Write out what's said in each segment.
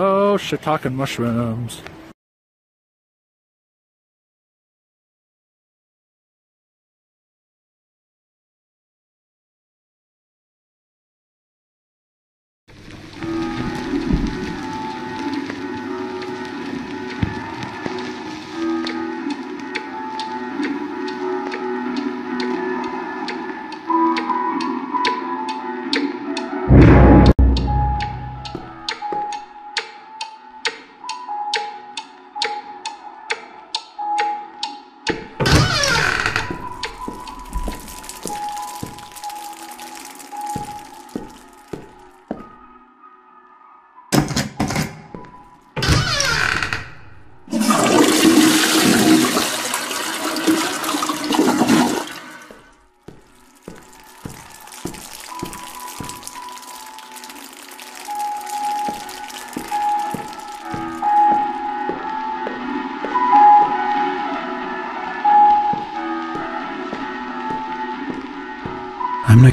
Oh, shiitake mushrooms.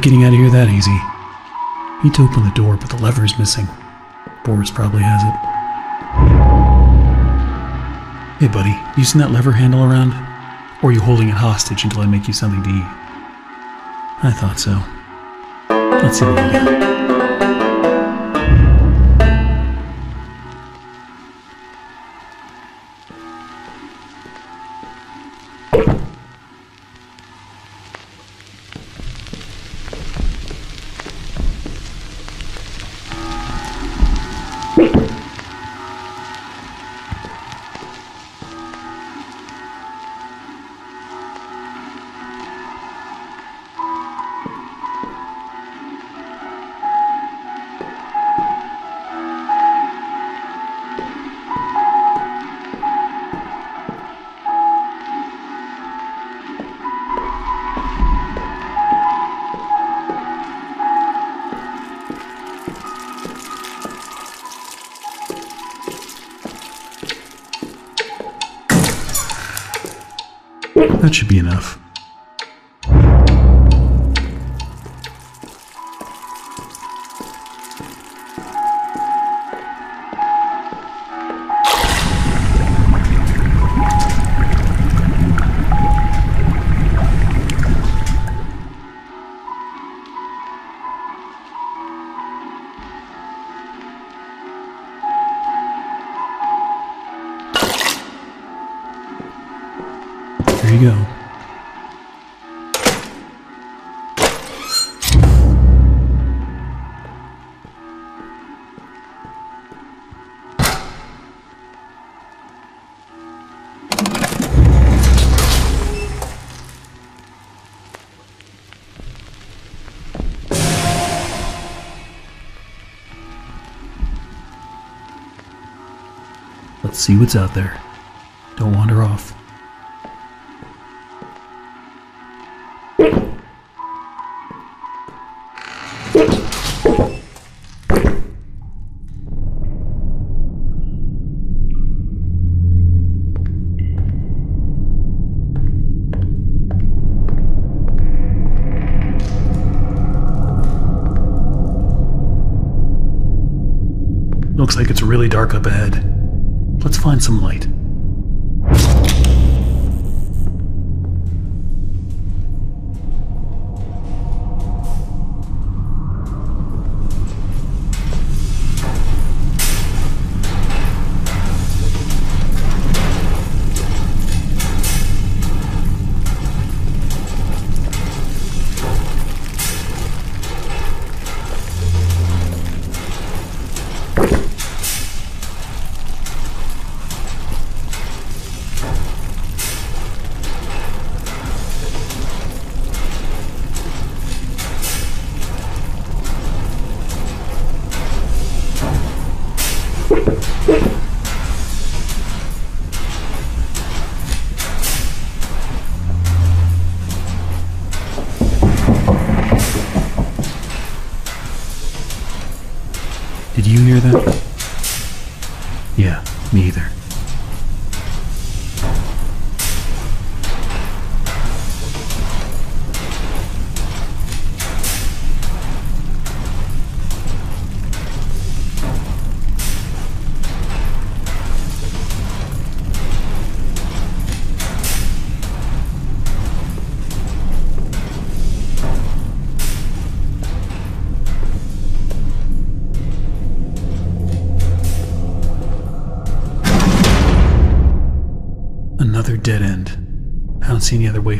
Getting out of here that easy. Need to open the door, but the lever is missing. Boris probably has it. Hey, buddy, you seen that lever handle around? Or are you holding it hostage until I make you something to eat? I thought so. Let's see what we got. Let's see what's out there. Don't wander off. Looks like it's really dark up ahead. Find some light.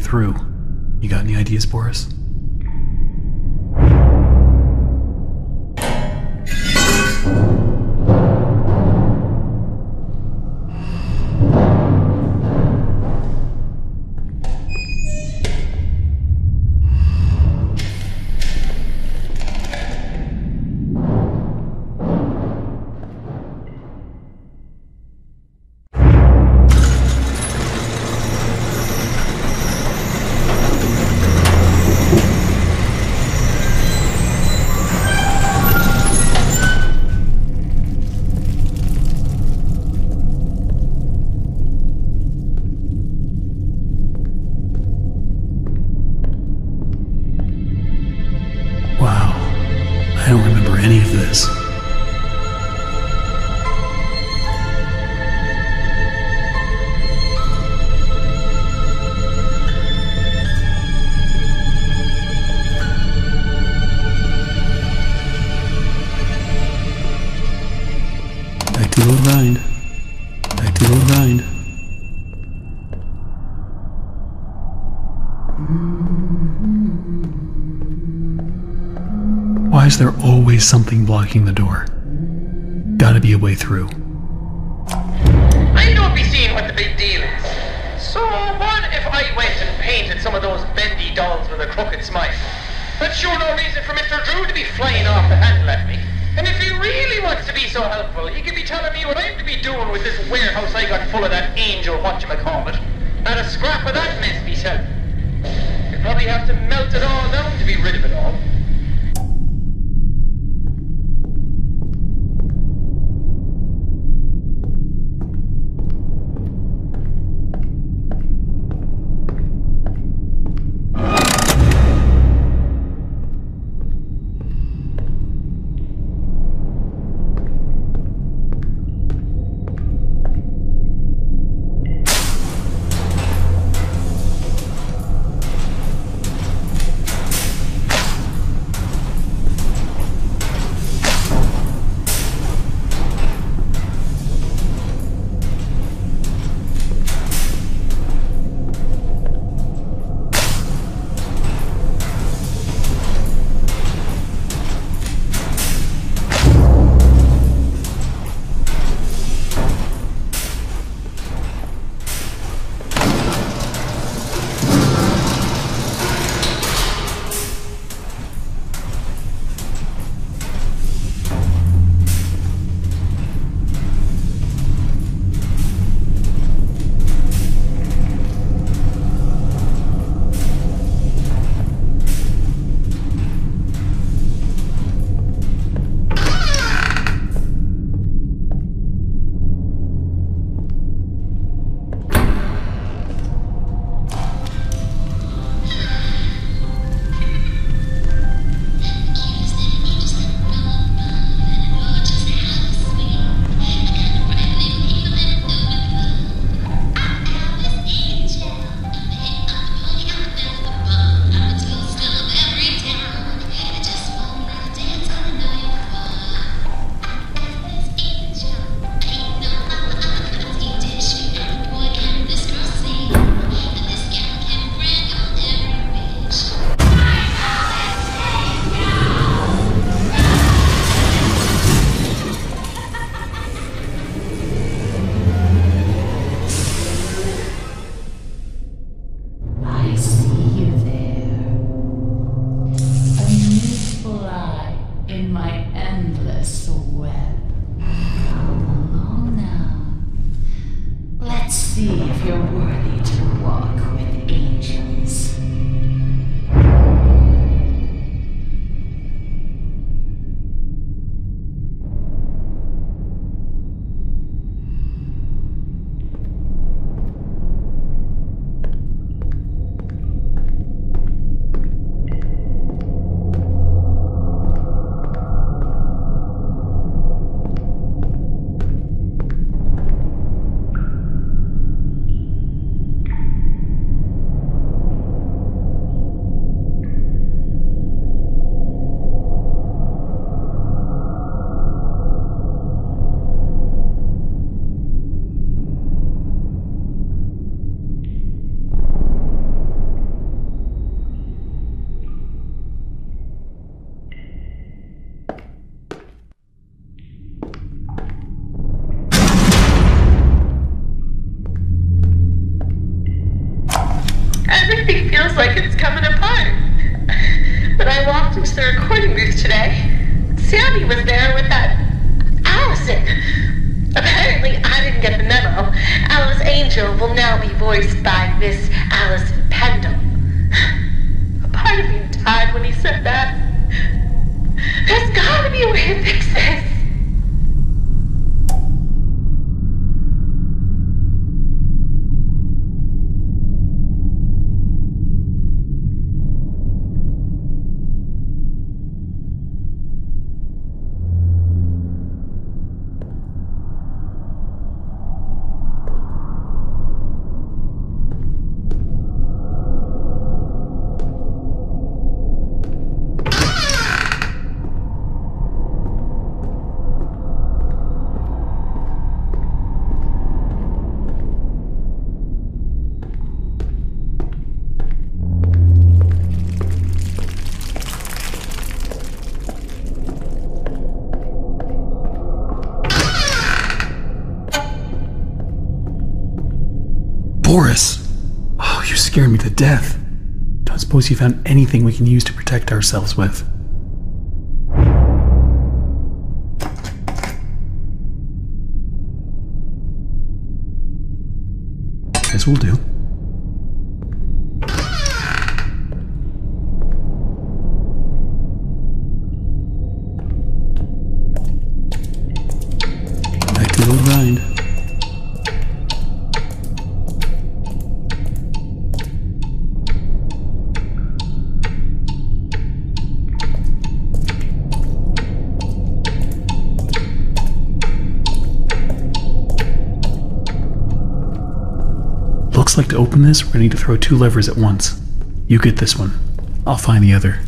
Through. Why is there always something blocking the door? Gotta be a way through. I don't be seeing what the big deal is. So what if I went and painted some of those bendy dolls with a crooked smile? That's sure no reason for Mr. Drew to be flying off the handle at me. And if he really wants to be so helpful, he could be telling me what I'm to be doing with this warehouse I got full of that angel whatchamacallit. And a scrap of that mess selling. You'd probably have to melt it all down to be rid of it all. suppose you found anything we can use to protect ourselves with. This will do. select to open this, we're going to need to throw two levers at once. You get this one. I'll find the other.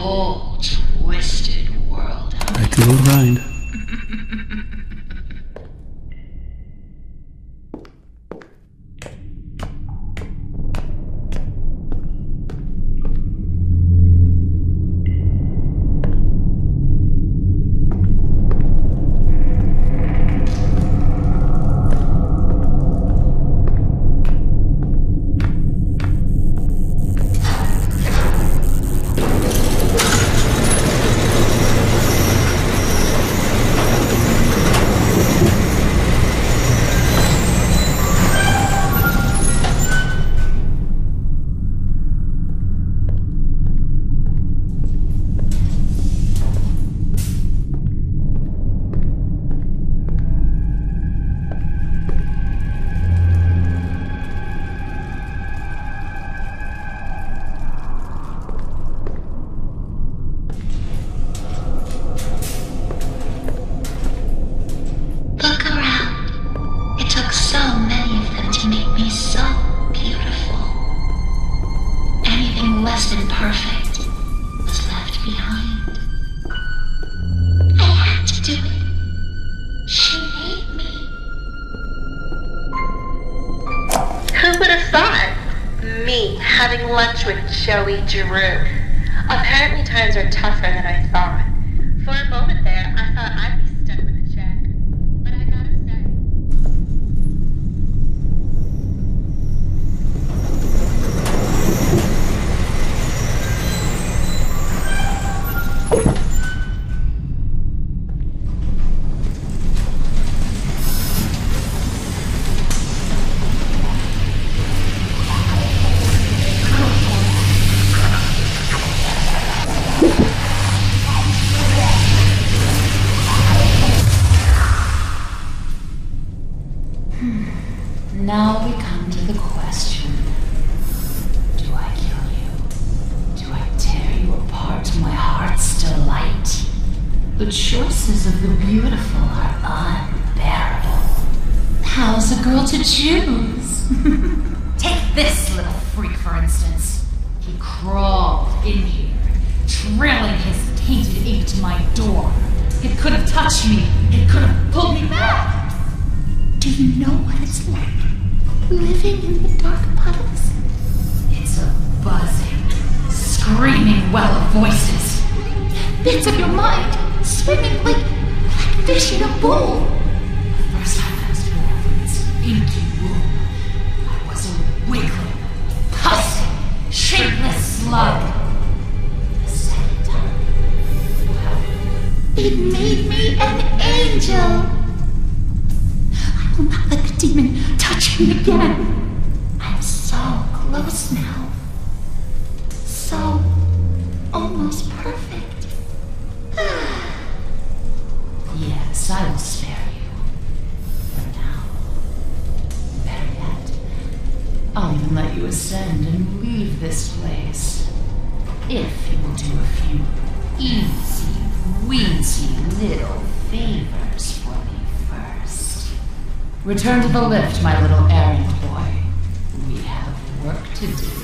whole twisted world. I do grind. inky womb, I was a wiggling, pussy, shapeless slug. It made me an angel. I will not let the demon touch me again. Return to the lift, my little errand boy. We have work to do.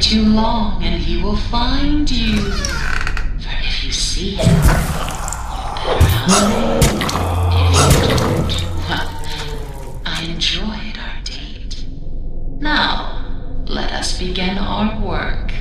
too long and he will find you. For if you see him, you better hide. If you don't, well, I enjoyed our date. Now, let us begin our work.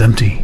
Empty.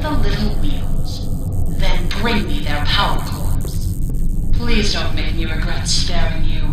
the little wheels. Then bring me their power cores. Please don't make me regret sparing you.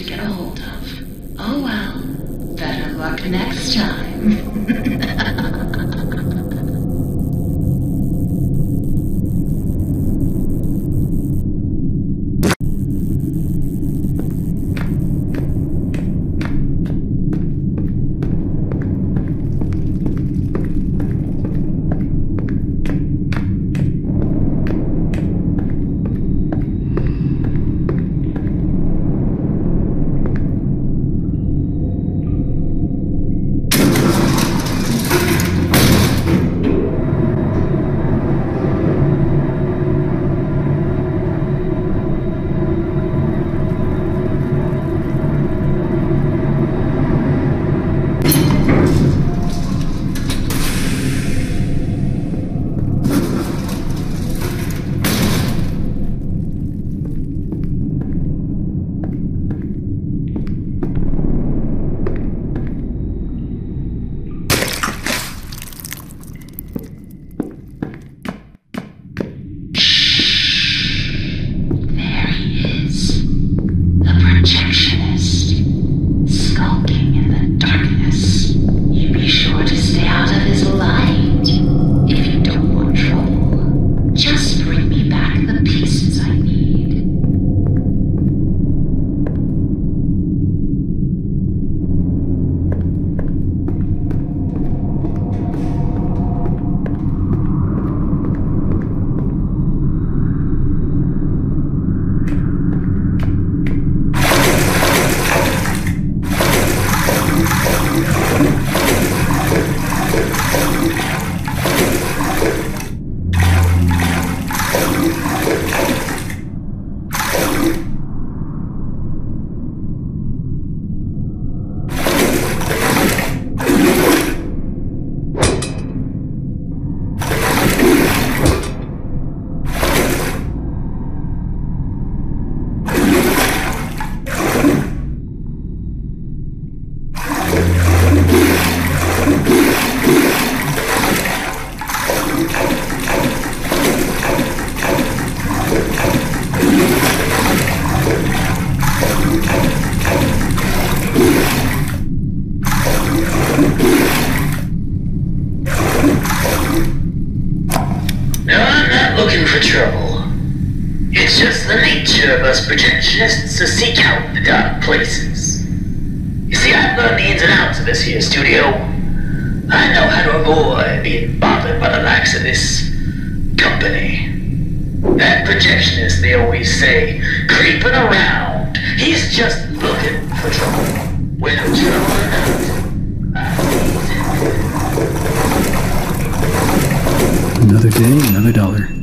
to get a hold of. Oh well, better luck next time. just looking for trouble. When trouble happens, Another day, another dollar.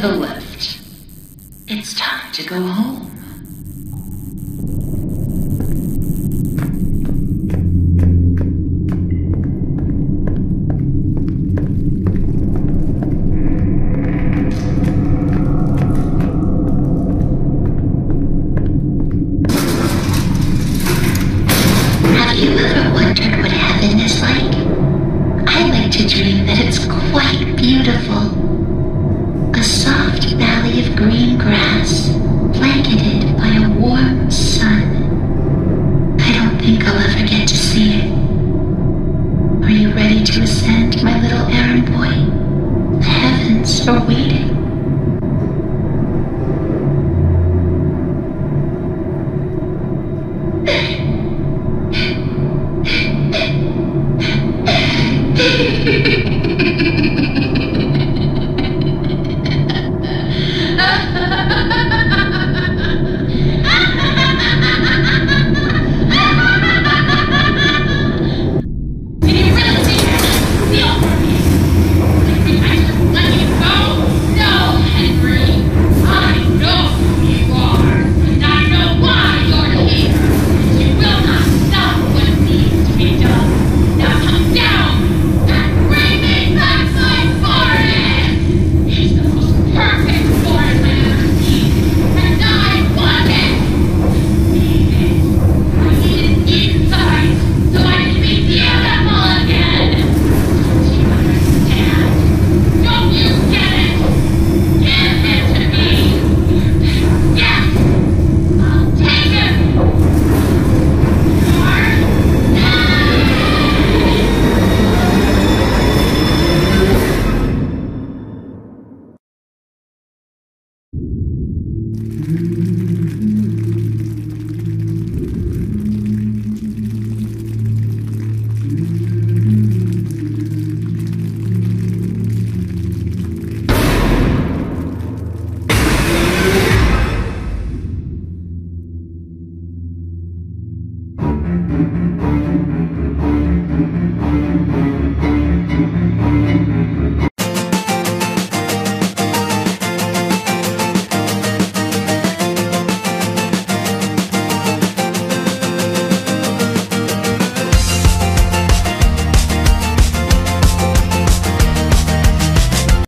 The lift.